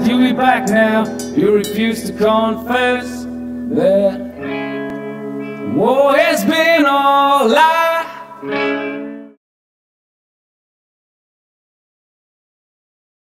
you'll be back now. You refuse to confess that war has been